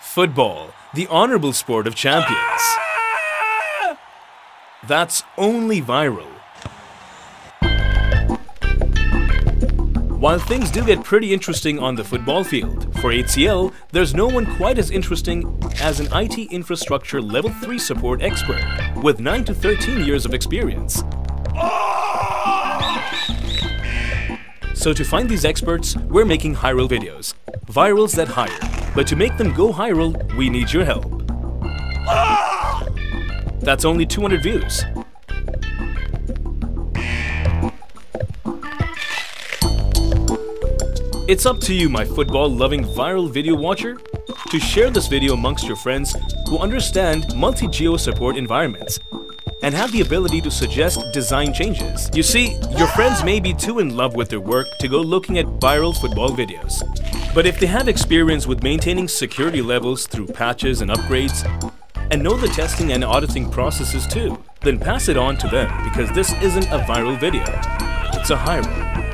Football, the honorable sport of champions. That's only viral. While things do get pretty interesting on the football field, for HCL, there's no one quite as interesting as an IT infrastructure level 3 support expert with 9 to 13 years of experience. So to find these experts, we're making Hiral videos. Virals that hire. But to make them go viral, we need your help. That's only 200 views. It's up to you, my football-loving viral video watcher, to share this video amongst your friends who understand multi-geo support environments and have the ability to suggest design changes. You see, your friends may be too in love with their work to go looking at viral football videos. But if they have experience with maintaining security levels through patches and upgrades, and know the testing and auditing processes too, then pass it on to them because this isn't a viral video, it's a Hiral.